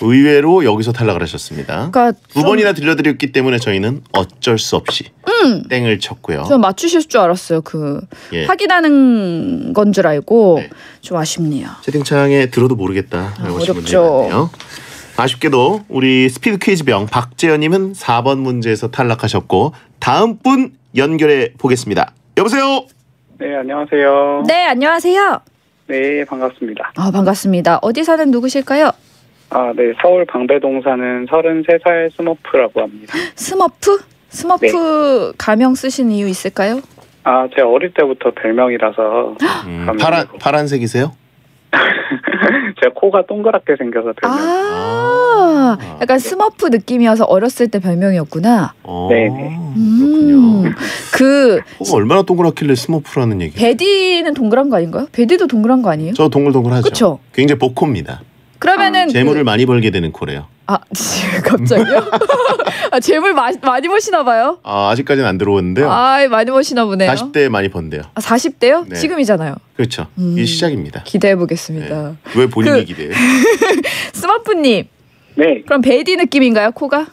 의외로 여기서 탈락을 하셨습니다. 그러니까 두 번이나 들려드렸기 때문에 저희는 어쩔 수 없이 음, 땡을 쳤고요. 저 맞추실 줄 알았어요. 그 예. 확인하는 건 줄 알고 좀 아쉽네요. 채팅창에 들어도 모르겠다. 분들이 어렵죠. 아쉽게도 우리 스피드 퀴즈 병 박재현님은 4번 문제에서 탈락하셨고 다음 분 연결해 보겠습니다. 여보세요. 네, 안녕하세요. 네, 안녕하세요. 네, 반갑습니다. 아, 반갑습니다. 어디 사는 누구실까요? 아, 네, 서울 방배동 사는 33살 스머프라고 합니다. 스머프? 스머프 가명 쓰신 이유 있을까요? 아, 제가 어릴 때부터 별명이라서 음, 파란 파란색이세요? [LAUGHS] 제가 코가 동그랗게 생겨서 별명. 아, 약간 스머프 느낌이어서 어렸을 때 별명이었구나. 네네. 음, 그 코가 얼마나 동그랗길래 스머프라는 얘기? 배디는 동그란 거 아닌가요? 배디도 동그란 거 아니에요? 저 동글동글하죠. 그쵸? 굉장히 복코입니다. 그러면은 재물을 많이 벌게 되는 코래요. 그, 아 [LAUGHS] 갑자기요? 아, 재물 마, 많이 버시나 봐요? 아, 아직까지는 안 들어오는데요. 아 많이 버시나 보네요. 40대에 많이 번대요. 아, 40대요? 네. 지금이잖아요. 그렇죠. 음. 이게 시작입니다. 기대해 보겠습니다. 왜 본인이 그- 기대요? [LAUGHS] 스머프님. 네. 그럼 베디 느낌인가요, 코가?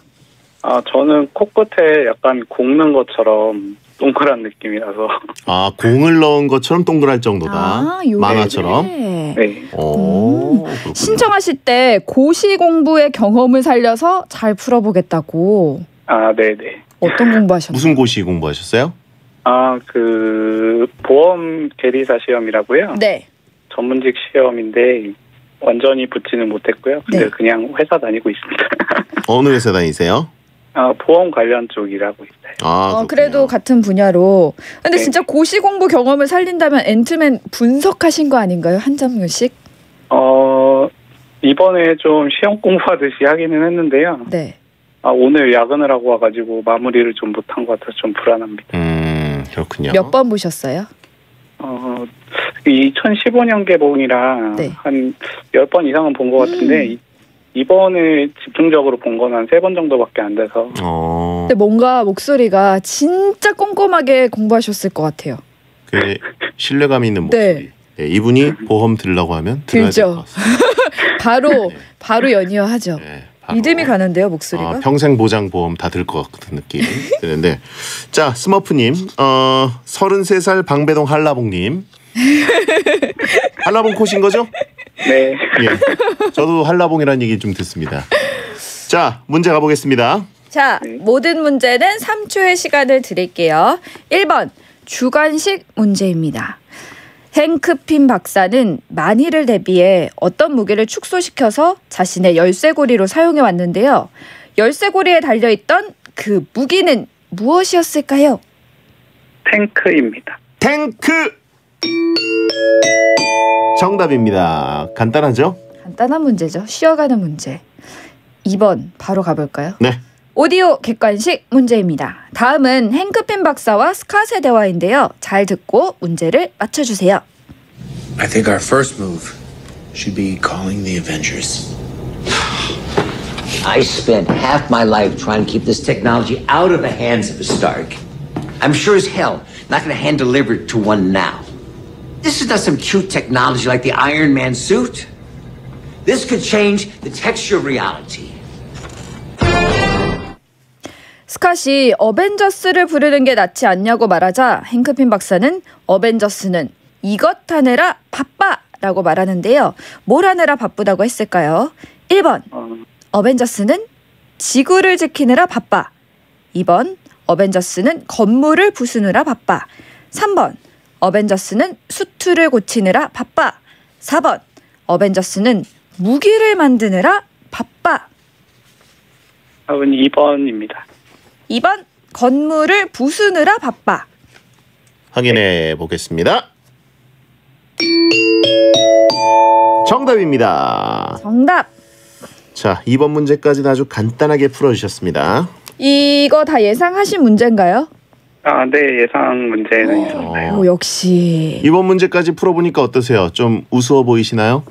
아, 저는 코끝에 약간 곪는 것처럼 동그란 느낌이라서. 아, 공을 넣은 것처럼 동그랄 정도다. 아, 요래. 만화처럼. 네. 오, 그렇군요. 신청하실 때 고시 공부의 경험을 살려서 잘 풀어보겠다고. 아, 네네. 어떤 공부하셨나요? 무슨 고시 공부하셨어요? 아, 그 보험 대리사 시험이라고요. 네. 전문직 시험인데 완전히 붙지는 못했고요. 근데 네. 그냥 회사 다니고 있습니다. [LAUGHS] 어느 회사 다니세요? 아, 보험 관련 쪽이라고 있어요. 아, 어, 그래도 같은 분야로. 근데 네. 진짜 고시 공부 경험을 살린다면 앤트맨 분석하신 거 아닌가요? 한 장면씩? 어, 이번에 좀 시험 공부하듯이 하기는 했는데요. 네. 아, 오늘 야근을 하고 와가지고 마무리를 좀 못한 것 같아서 좀 불안합니다. 음, 그렇군요. 몇 번 보셨어요? 어, 2015년 개봉이라 네. 한 10번 이상은 본 것 같은데 이- 이번에 집중적으로 본 건 한 세 번 정도밖에 안 돼서 어, 근데 뭔가 목소리가 진짜 꼼꼼하게 공부하셨을 것 같아요. 그 신뢰감 있는 목소리. 네. 네, 이분이 보험 들라고 하면 들어야 될것 들죠. [LAUGHS] 바로 바로 연이어 하죠. 믿음이 가는데요 목소리가. 아, 평생 보장 보험 다 들 것 같은 느낌 드는데 [LAUGHS] 자 스머프님 어 33살 방배동 한라봉님 [LAUGHS] 한라봉 코신 거죠? 네. 예. 저도 한라봉이라는 얘기 좀 듣습니다. 자 문제 가보겠습니다. 자, 모든 문제는 3초의 시간을 드릴게요. 1번 주관식 문제입니다. 행크핀 박사는 만일을 대비해 어떤 무게를 축소시켜서 자신의 열쇠고리로 사용해 왔는데요. 열쇠고리에 달려 있던 그 무기는 무엇이었을까요? 탱크입니다. 탱크 정답입니다. 간단하죠? 간단한 문제죠. 쉬어가는 문제. 2번 바로 가볼까요? 네. 오디오 객관식 문제입니다. 다음은 행크핀 박사와 스캇의 대화인데요. 잘 듣고 문제를 맞춰주세요. I think our first move should be calling the Avengers. I spent half my life trying to keep this technology out of the hands of a Stark. I'm sure as hell not going to hand deliver it to one now. This is not some cute technology like the Iron Man suit. This could change the texture of reality. 스캇이 어벤져스를 부르는 게 낫지 않냐고 말하자 행크핀 박사는 어벤져스는 이것 하느라 바빠 라고 말하는데요. 뭘 하느라 바쁘다고 했을까요? 1번 어벤져스는 지구를 지키느라 바빠. 2번 어벤져스는 건물을 부수느라 바빠. 3번 어벤져스는 수트를 고치느라 바빠. 4번 어벤져스는 무기를 만드느라 바빠. 답은 2번입니다. 2번 건물을 부수느라 바빠. 확인해 보겠습니다. 정답입니다. 정답. 자, 이번 문제까지는 아주 간단하게 풀어주셨습니다. 이거 다 예상하신 문제인가요? 아, 네, 예상 문제는 있었나요? 오, 역시. 이번 문제까지 풀어보니까 어떠세요? 좀 우스워 보이시나요?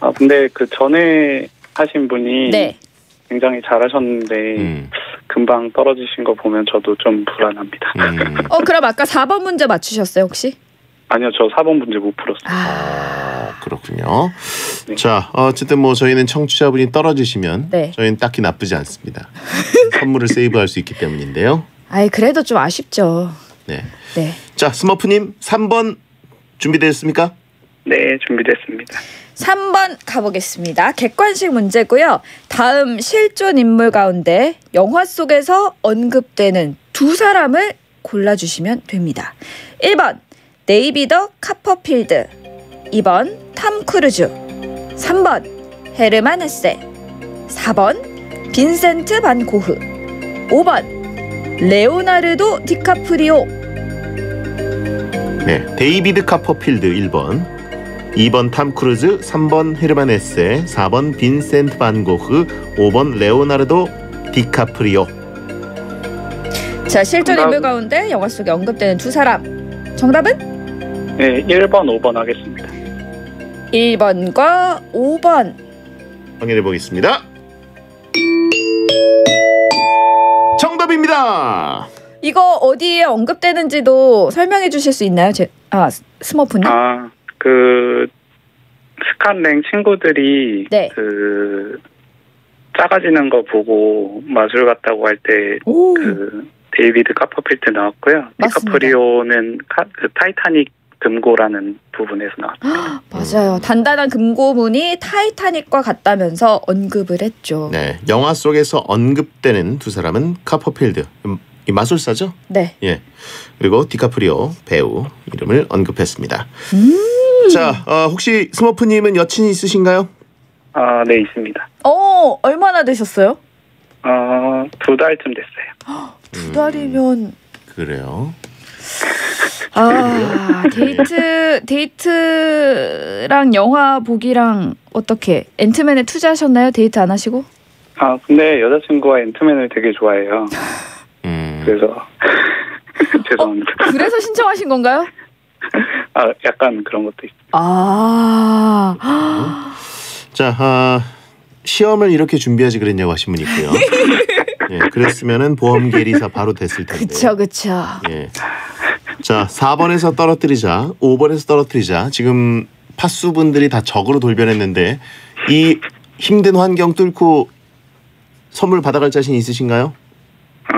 아, 근데 그 전에 하신 분이 네. 굉장히 잘하셨는데 음. 금방 떨어지신 거 보면 저도 좀 불안합니다. [LAUGHS] 어, 그럼 아까 4번 문제 맞추셨어요, 혹시? 아니요, 저 4번 문제 못 풀었어요. 아, 그렇군요. 자, 어쨌든 뭐 저희는 청취자분이 떨어지시면 네. 저희는 딱히 나쁘지 않습니다. 선물을 세이브할 수 있기 때문인데요. 아이, 그래도 좀 아쉽죠. 네. 네. 자, 스머프님 3번 준비되셨습니까? 네, 준비됐습니다. 3번 가보겠습니다. 객관식 문제고요. 다음 실존 인물 가운데 영화 속에서 언급되는 두 사람을 골라주시면 됩니다. 1번 데이비드 카퍼필드 2번 탐 크루즈 3번 헤르만 헤세 4번 빈센트 반 고흐 5번 레오나르도 디카프리오 네. 데이비드 카퍼필드 1번. 2번 탐 크루즈, 3번 헤르만 헤세, 4번 빈센트 반 고흐, 5번 레오나르도 디카프리오. 자 실존 정답. 인물 가운데 영화 속에 언급되는 두 사람 정답은 네, 1번, 5번 하겠습니다. 1번과 5번 확인해 보겠습니다. 정답입니다. 이거 어디에 언급되는지도 설명해 주실 수 있나요? 제, 아 스머프님? 아, 그 스캇 랭 친구들이 네. 그 작아지는 거 보고 마술 같다고 할 때 그 데이비드 카퍼필드 나왔고요. 맞습니다. 디카프리오는 카, 그 타이타닉 금고라는 부분에서 나왔습니다. 맞아요. 단단한 금고문이 타이타닉과 같다면서 언급을 했죠. 네, 영화 속에서 언급되는 두 사람은 카퍼필드, 음, 이 마술사죠? 네. 예. 그리고 디카프리오 배우 이름을 언급했습니다. 음. 자, 어, 혹시 스머프님은 여친이 있으신가요? 아, 네, 있습니다. 어, 얼마나 되셨어요? 어, 두 달쯤 됐어요. 두 달이면 그래요. 아 데이트 데이트랑 영화 보기랑 어떻게 앤트맨에 투자하셨나요? 데이트 안 하시고? 아, 근데 여자친구가 앤트맨을 되게 좋아해요. 음. 그래서 [LAUGHS] 죄송합니다. 그래서 신청하신 건가요? 아, 약간 그런 것도 있어요. 아 자, 아, 시험을 이렇게 준비하지 그랬냐고 하신 분 있고요. [LAUGHS] 예, 그랬으면은 보험 계리사 바로 됐을 텐데. 그쵸 그쵸. 예. 자, 4번에서 떨어뜨리자, 5번에서 떨어뜨리자. 지금 파수 분들이 다 적으로 돌변했는데 이 힘든 환경 뚫고 선물 받아갈 자신 있으신가요? 어,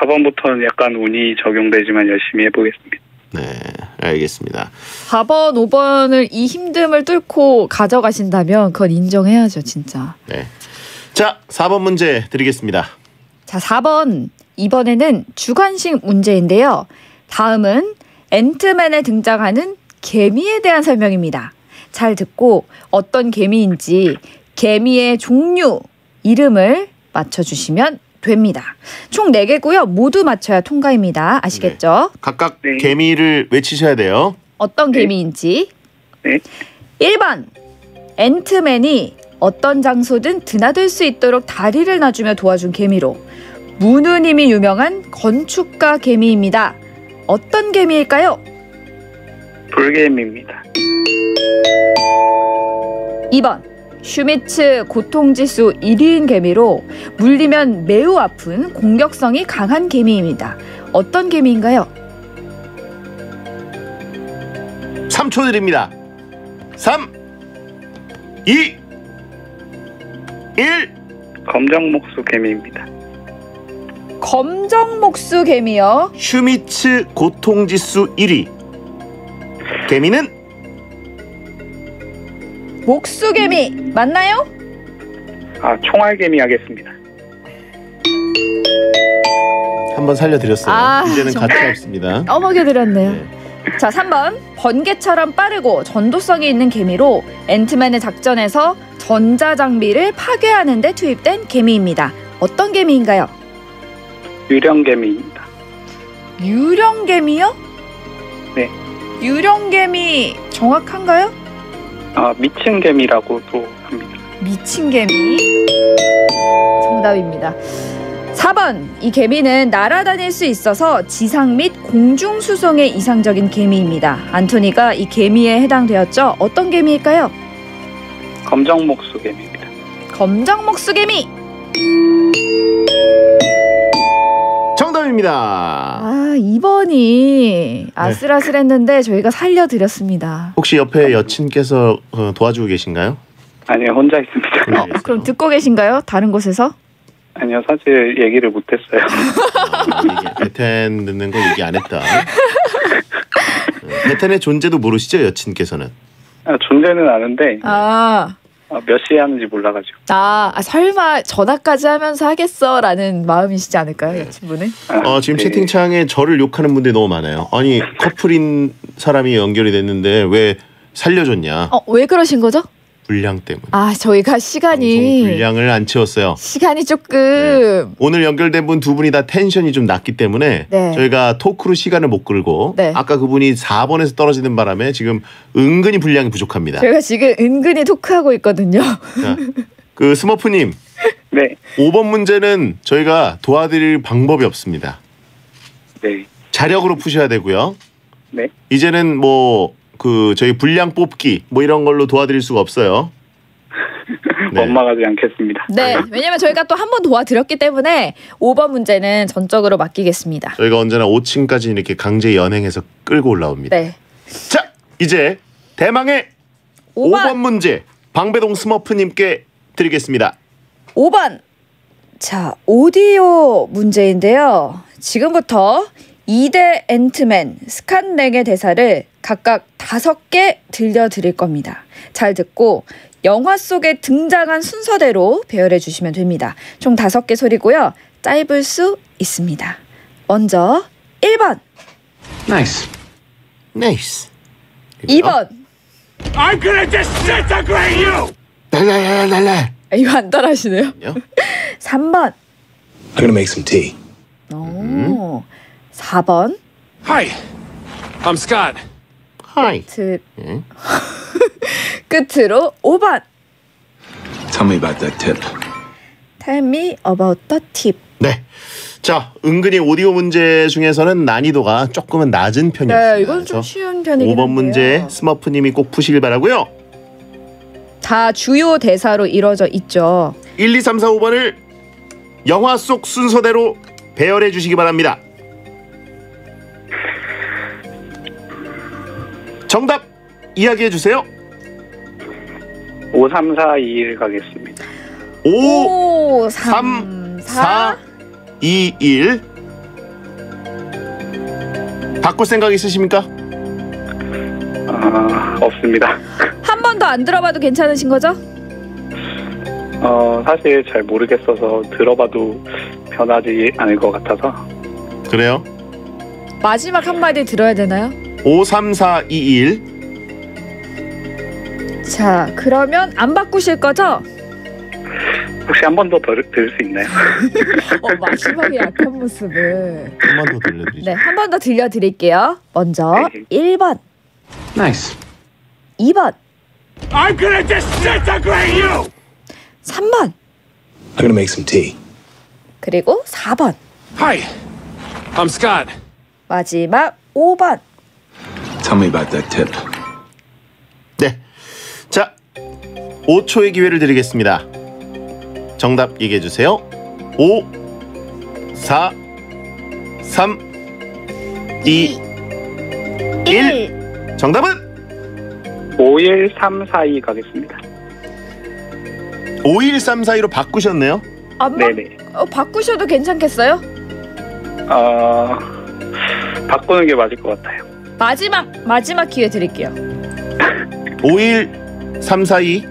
4번부터는 약간 운이 적용되지만 열심히 해보겠습니다. 네, 알겠습니다. 4번 5번을 이 힘듦을 뚫고 가져가신다면 그건 인정해야죠 진짜. 네. 자, 4번 문제 드리겠습니다. 자 4번 이번에는 주관식 문제인데요. 다음은 앤트맨에 등장하는 개미에 대한 설명입니다. 잘 듣고 어떤 개미인지 개미의 종류 이름을 맞춰주시면 됩니다. 총 4개고요. 모두 맞춰야 통과입니다. 아시겠죠? 각각 개미를 외치셔야 돼요. 어떤 개미인지. 네. 1번 앤트맨이 어떤 장소든 드나들 수 있도록 다리를 놔주며 도와준 개미로 무누님이 유명한 건축가 개미입니다. 어떤 개미일까요? 불개미입니다. 2번 슈미츠 고통지수 1위인 개미로 물리면 매우 아픈 공격성이 강한 개미입니다. 어떤 개미인가요? 3초 드립니다. 3 2 1 검정목수 개미입니다. 검정 목수 개미요. 슈미츠 고통지수 1위. 개미는 목수 개미 맞나요? 아, 총알개미 하겠습니다. 한번 살려드렸어요. 아, 이제는 정말? 가차 없습니다. 떠먹여드렸네요. 자, 3번. 번개처럼 빠르고 전도성이 있는 개미로 앤트맨의 작전에서 전자장비를 파괴하는 데 투입된 개미입니다. 어떤 개미인가요? 유령개미입니다. 유령개미요? 네. 유령개미 정확한가요? 아, 미친 개미라고도 합니다. 미친 개미. 정답입니다. 4번. 이 개미는 날아다닐 수 있어서 지상 및 공중 수송에 이상적인 개미입니다. 안토니가 이 개미에 해당되었죠. 어떤 개미일까요? 검정목수 개미입니다. 검정목수 개미. 정답입니다. 아, 2번이 아슬아슬했는데 저희가 살려드렸습니다. 혹시 옆에 여친께서 어, 도와주고 계신가요? 아니요, 혼자 있습니다. 어, 그럼 듣고 계신가요? 다른 곳에서? 아니요, 사실 얘기를 못했어요. 베텐 듣는 거 얘기 안 했다. 어, 베텐의 존재도 모르시죠 여친께서는? 아, 존재는 아는데 아, 아, 몇 시에 하는지 몰라가지고. 아, 아, 설마 전화까지 하면서 하겠어라는 마음이시지 않을까요, 네. 여친분은? 어, 지금 채팅창에 저를 욕하는 분들이 너무 많아요. 아니 커플인 사람이 연결이 됐는데 왜 살려줬냐? 어, 왜 그러신 거죠? 분량 때문에. 아, 저희가 시간이 분량을 안 채웠어요. 시간이 조금 오늘 연결된 분 두 분이 다 텐션이 좀 낮기 때문에 네. 저희가 토크로 시간을 못 끌고 네. 아까 그분이 4번에서 떨어지는 바람에 지금 은근히 분량이 부족합니다. 저희가 지금 은근히 토크하고 있거든요. 자, 그 스머프님. [LAUGHS] 네. 5번 문제는 저희가 도와드릴 방법이 없습니다. 네. 자력으로 푸셔야 되고요. 네. 이제는 뭐 그 저희 분량 뽑기 뭐 이런 걸로 도와드릴 수가 없어요. 네. [LAUGHS] 원망하지 않겠습니다. 네, 왜냐면 저희가 또 한 번 도와드렸기 때문에 5번 문제는 전적으로 맡기겠습니다. 저희가 언제나 5층까지 이렇게 강제 연행해서 끌고 올라옵니다. 네. 자, 이제 대망의 5번, 문제 방배동 스머프님께 드리겠습니다. 5번. 자, 오디오 문제인데요. 지금부터 2대 앤트맨, 스칸렉의 대사를 각각 다섯 개 들려드릴 겁니다. 잘 듣고 영화 속에 등장한 순서대로 배열해 주시면 됩니다. 총 다섯 개 소리고요. 짧을 수 있습니다. 먼저 1번, Nice. Nice. 2번. I'm gonna disintegrate you! 날날날날. 아, 이거 안 따라하시네요. 3번. [LAUGHS] I'm gonna make some tea. 오. 4번. Hi. I'm Scott. Hi. 트... [LAUGHS] 끝으로 5번. Tell me about that tip. Tell me about the tip. 네. 자, 은근히 오디오 문제 중에서는 난이도가 조금은 낮은 편이었습니다. 네, 이건 좀 쉬운 편이긴 5번 한데요. 문제 스머프님이 꼭 푸시길 바라고요. 다 주요 대사로 이루어져 있죠. 1, 2, 3, 4, 5번을 영화 속 순서대로 배열해 주시기 바랍니다. 정답 이야기해 주세요. 5, 3, 4, 2, 1 가겠습니다. 5, 5, 3, 4, 2, 1. 바꿀 생각 있으십니까? 아, 없습니다. 한 번 더 안 들어봐도 괜찮으신 거죠? 어, 사실 잘 모르겠어서 들어봐도 변하지 않을 것 같아서 그래요? 마지막 한마디 들어야 되나요? 5, 3, 4, 2, 1. 자, 그러면 안 바꾸실 거죠? 혹시 한 번 더 들을 수 있나요? [LAUGHS] 어, 마지막에 약한 모습을. 한 번 더 들려드리죠. 네, 한 번 더 들려드릴게요. 먼저 1번, Nice. 2번, I'm gonna disintegrate you! 3번, I'm gonna make some tea. 그리고 4번, Hi. I'm Scott. 마지막 5번. Tell me about that tip. 네. 자, 5초의 기회를 드리겠습니다. 정답 얘기해 주세요. 5 4 3 2 1 정답은 5, 1, 3, 4, 2 가겠습니다. 51342로 바꾸셨네요. 안 바, 네네. 어, 바꾸셔도 괜찮겠어요? 어, 바꾸는 게 맞을 것 같아요. 마지막 마지막 기회 드릴게요. 51342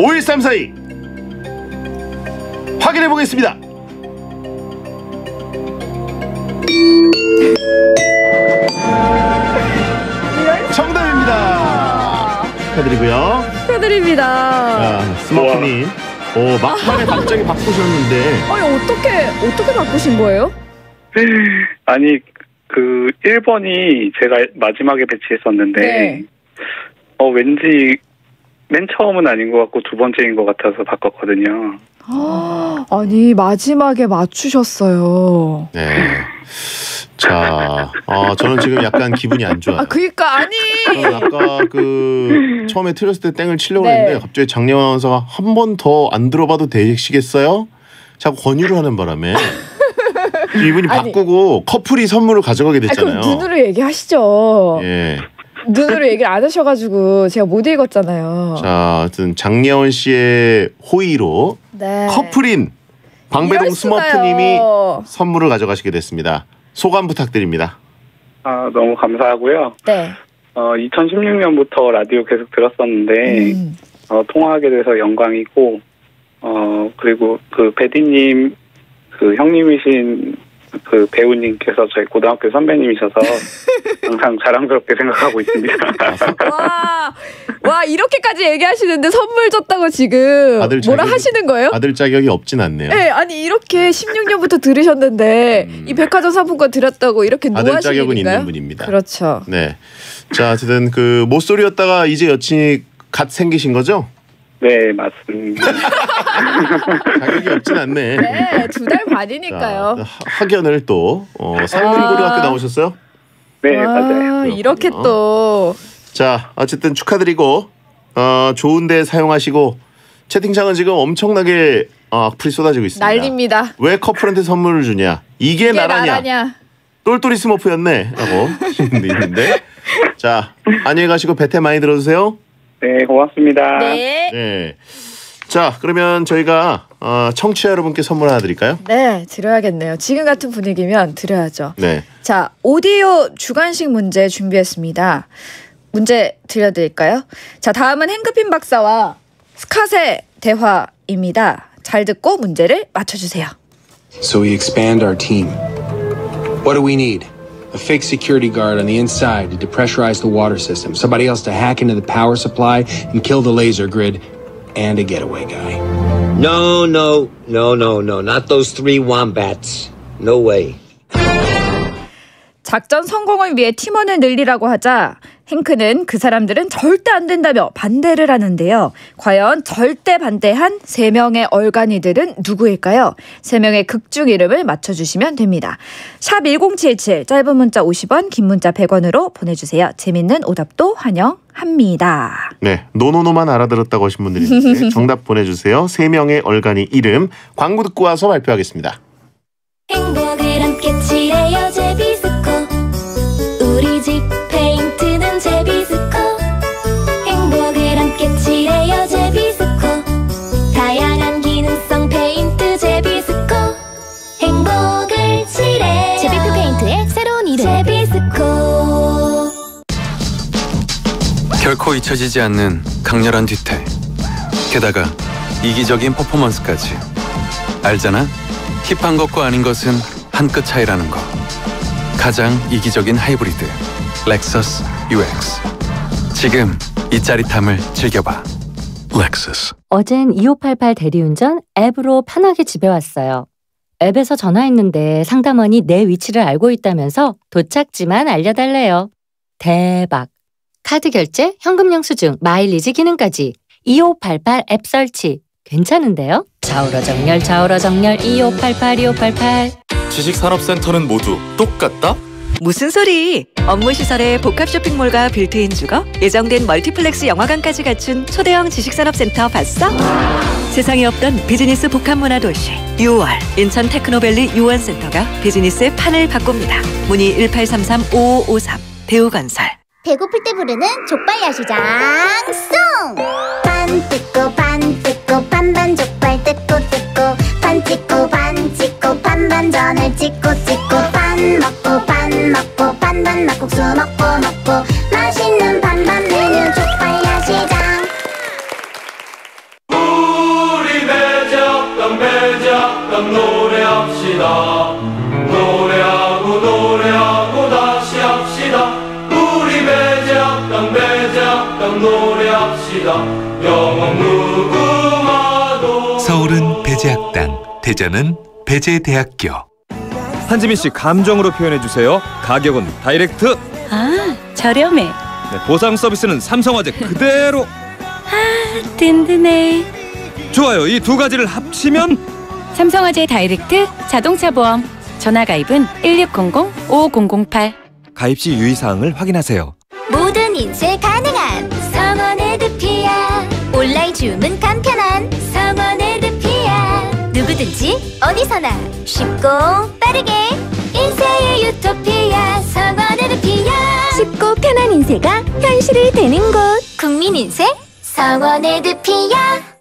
51342 확인해 보겠습니다. 정답입니다. 축하드리고요. 축하드립니다. 자, 스마트님. 오, 막판에 갑자기 바꾸셨는데 아니 어떻게 어떻게 바꾸신 거예요? [LAUGHS] 아니, 그 1번이 제가 마지막에 배치했었는데 네. 어, 왠지 맨 처음은 아닌 것 같고 두 번째인 것 같아서 바꿨거든요. 아, [GASPS] 아니 마지막에 맞추셨어요. 네. 자, 아, 저는 지금 약간 기분이 안 좋아요. 아 그니까 아니. 아까 그 처음에 틀렸을 때 땡을 치려고 네. 했는데 갑자기 장례원 아나운서가 한 번 더 안 들어봐도 되시겠어요? 자꾸 권유를 하는 바람에 이분이 아니. 바꾸고 커플이 선물을 가져가게 아, 됐잖아요. 그럼 눈으로 얘기하시죠. 예. 눈으로 얘기를 안 하셔가지고 제가 못 읽었잖아요. 자, 하여튼 장례원 씨의 호의로 네. 커플인 방배동 이럴. 스머프님이 선물을 가져가시게 됐습니다. 소감 부탁드립니다. 아, 너무 감사하고요. 네. 어, 2016년부터 라디오 계속 들었었는데 음. 어, 통화하게 돼서 영광이고 어, 그리고 그 베디님 그 형님이신 그 배우님께서 저희 고등학교 선배님이셔서 [LAUGHS] 항상 자랑스럽게 생각하고 있습니다. 와, 와 이렇게까지 얘기하시는데 선물 줬다고 지금 아들 뭐라 자격이- 하시는 거예요? 아들 자격이 없진 않네요. 네, 아니 이렇게 16년부터 들으셨는데 이 백화점 상품권 드렸다고 이렇게 음. 아들 노하시는 자격은 일인가요? 있는 분입니다. 그렇죠. 네. 자, 어쨌든 그 모쏠이었다가 이제 여친이 갓 생기신 거죠? 네, 맞습니다. [LAUGHS] 자격이 없진 않네. 네, 두 달 반이니까요. 자, 하- 학연을 또 어, 상림고등학교 나오셨어요? 네, 아, 이렇게 또 자, 어쨌든 축하드리고 어, 좋은데 사용하시고 채팅창은 지금 엄청나게 어, 악플이 쏟아지고 있습니다. 난립니다. 왜 커플한테 선물을 주냐? 이게, 이게 나라냐? 나라냐? 똘똘이 스머프였네.라고 하시는 분도 있는데 자 안녕히 가시고 배태 많이 들어주세요. 네, 고맙습니다. 네. 네. 자 그러면 저희가 어, 청취자 여러분께 선물 하나 드릴까요? 네, 드려야겠네요. 지금 같은 분위기면 드려야죠. 네. 자, 오디오 주관식 문제 준비했습니다. 문제 드려드릴까요? 자, 다음은 행크핀 박사와 스캇의 대화입니다. 잘 듣고 문제를 맞춰주세요. So we expand our team. What do we need? A fake security guard on the inside to depressurize the water system, somebody else to hack into the power supply and kill the laser grid, and a getaway guy. No, no, no, no, no. Not those three wombats. No way. 작전 성공을 위해 팀원을 늘리라고 하자 행크는 그 사람들은 절대 안 된다며 반대를 하는데요. 과연 절대 반대한 세 명의 얼간이들은 누구일까요? 세 명의 극중 이름을 맞춰주시면 됩니다. 샵 1077 짧은 문자 50원 긴 문자 100원으로 보내주세요. 재밌는 오답도 환영합니다. 네, 노노노만 알아들었다고 하신 분들이 있는데 [LAUGHS] 정답 보내주세요. 세 명의 얼간이 이름 광고 듣고 와서 발표하겠습니다. 행복 잊혀지지 않는 강렬한 뒤태. 게다가 이기적인 퍼포먼스까지. 알잖아? 힙한 것과 아닌 것은 한 끗 차이라는 거. 가장 이기적인 하이브리드. 렉서스 UX. 지금 이 짜릿함을 즐겨봐. 렉서스. 어젠 2588 대리운전 앱으로 편하게 집에 왔어요. 앱에서 전화했는데 상담원이 내 위치를 알고 있다면서 도착지만 알려달래요. 대박. 카드 결제, 현금 영수증, 마일리지 기능까지 2588 앱 설치. 괜찮은데요? 좌우로 정렬, 좌우로 정렬 2588 2588. 지식산업센터는 모두 똑같다? 무슨 소리? 업무 시설에 복합 쇼핑몰과 빌트인 주거, 예정된 멀티플렉스 영화관까지 갖춘 초대형 지식산업센터 봤어? 세상에 없던 비즈니스 복합 문화 도시 6월 인천 테크노밸리 유원센터가 비즈니스의 판을 바꿉니다. 문의 1833-5553 배우건설. 배고플 때 부르는 족발 야시장 송! 반 뜯고 반 뜯고 반반 족발 뜯고 뜯고 반 찍고 반 찍고 반반 전을 찍고 찍고 반 먹고 반 먹고 반반 막국수 먹고 먹고 맛있는 반반 메뉴 족발 야시장 우리 매작당 매작당 노래합시다 서울은 배제학당, 대전은 배제대학교. 한지민 씨 감정으로 표현해 주세요. 가격은 다이렉트. 아, 저렴해. 네, 보상 서비스는 삼성화재 그대로. 아, 든든해. 좋아요. 이 두 가지를 합치면 삼성화재 다이렉트 자동차 보험. 전화 가입은 1600-5008. 가입 시 유의 사항을 확인하세요. 모든 인쇄 가능한 성원 에드피아 온라인 주문 간편한 성원 에드피아 누구든지 어디서나 쉽고 빠르게 인쇄의 유토피아 성원 에드피아 쉽고 편한 인쇄가 현실이 되는 곳. 국민 인쇄 성원 애드피아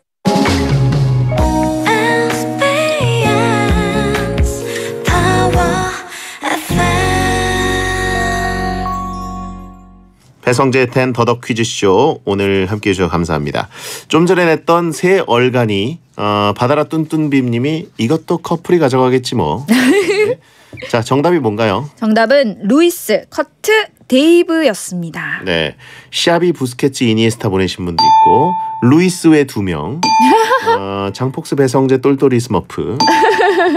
배성재 텐 더덕 퀴즈쇼 오늘 함께해 주셔서 감사합니다. 좀 전에 냈던 세 얼간이 어, 바다라 뚠뚠빔님이 이것도 커플이 가져가겠지 뭐. [LAUGHS] 네. 자 정답이 뭔가요? 정답은 루이스, 커트, 데이브였습니다. 네, 샤비 부스케츠 이니에스타 보내신 분도 있고 루이스 외 두 명, [LAUGHS] 어, 장폭스 배성재 똘똘이 스머프,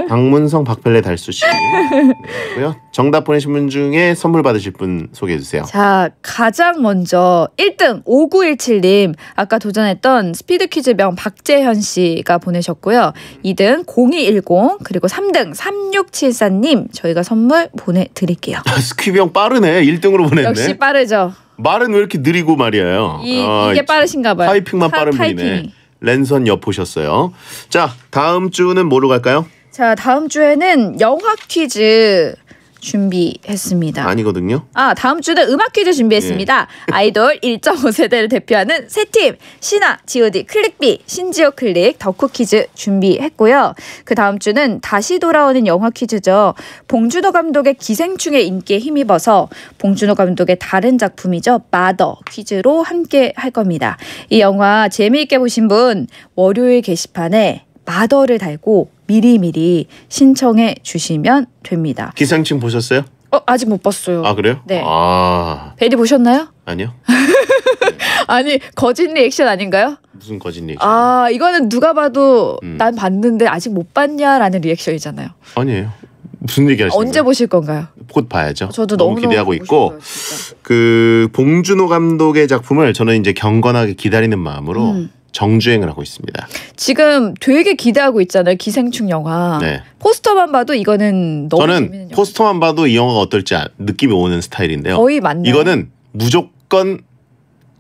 박문성 박펠레 달수 씨, 네, 고요 정답 보내신 분 중에 선물 받으실 분 소개해 주세요. 자, 가장 먼저 1등 5917님 아까 도전했던 스피드 퀴즈 명 박재현 씨가 보내셨고요. 2등 0210 그리고 3등 3674님 저희가 선물 보내 드릴게요. 스퀴병 빠르네. 1등으로 보냈네. 역시 빠르죠. 말은 왜 이렇게 느리고 말이에요. 이, 어, 이게 빠르신가 봐요. 타이핑만 타- 빠른 분이네. 타이핑이. 랜선 엿보셨어요. 자, 다음 주는 뭐로 갈까요? 자, 다음 주에는 영화 퀴즈 준비했습니다. 아니거든요. 아, 다음 주는 음악 퀴즈 준비했습니다. 아이돌 [LAUGHS] 1.5세대를 대표하는 세 팀, 신화, G.O.D, 클릭비, 신지오 클릭, 덕후 퀴즈 준비했고요. 그 다음 주는 다시 돌아오는 영화 퀴즈죠. 봉준호 감독의 기생충의 인기에 힘입어서 봉준호 감독의 다른 작품이죠. 마더 퀴즈로 함께 할 겁니다. 이 영화 재미있게 보신 분 월요일 게시판에 마더를 달고 미리미리 신청해 주시면 됩니다. 기생충 보셨어요? 어, 아직 못 봤어요. 아 그래요? 네. 아 베리 보셨나요? 아니요. [LAUGHS] 아니 거짓 리액션 아닌가요? 무슨 거짓 얘기? 아 이거는 누가 봐도 음. 난 봤는데 아직 못 봤냐라는 리액션이잖아요. 아니에요. 무슨 얘기 하시는 언제 보실 건가요? 곧 봐야죠. 저도 너무 기대하고 있고 그 봉준호 감독의 작품을 저는 이제 경건하게 기다리는 마음으로 음. 정주행을 하고 있습니다. 지금 되게 기대하고 있잖아요. 기생충 영화. 네. 포스터만 봐도 이거는 너무 저는. 포스터만 봐도 이 영화가 어떨지 아- 느낌이 오는 스타일인데요. 거의 맞네요. 이거는 무조건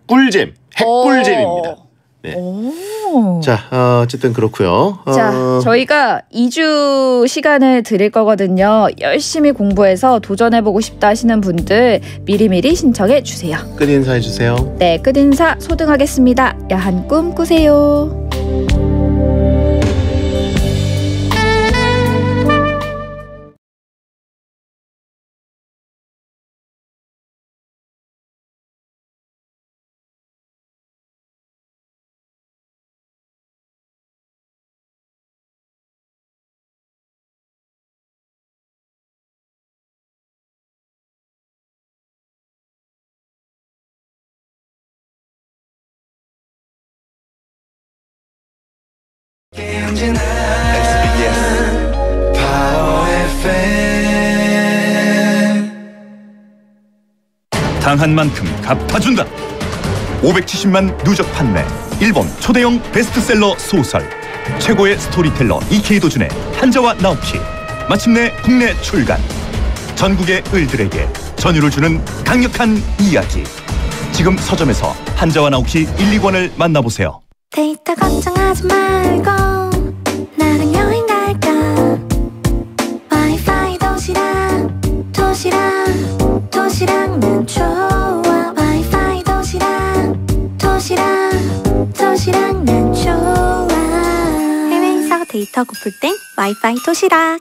꿀잼, 핵꿀잼입니다. 네. 오. 자, 어, 어쨌든 그렇고요. 자, 어, 저희가 2주 시간을 드릴 거거든요. 열심히 공부해서 도전해보고 싶다 하시는 분들 미리미리 신청해 주세요. 끝 인사해 주세요. 네, 끝 인사 소등하겠습니다. 야한 꿈 꾸세요. 당한 만큼 갚아준다. 570만 누적 판매. 일본 초대형 베스트셀러 소설. 최고의 스토리텔러 이케이도 준의 한자와 나오키. 마침내 국내 출간. 전국의 을들에게 전율을 주는 강력한 이야기. 지금 서점에서 한자와 나오키 1, 2권을 만나보세요. 데이터 걱정하지 말고 나랑 여행 갈까 와이파이 도시락 도시락 도시락은 좋아 데이터 고플 땐 와이파이 도시락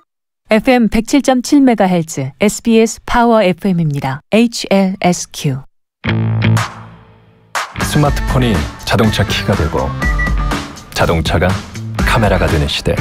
FM 107.7MHz SBS 파워 FM입니다. HLSQ. 스마트폰이 자동차 키가 되고 자동차가 카메라가 되는 시대.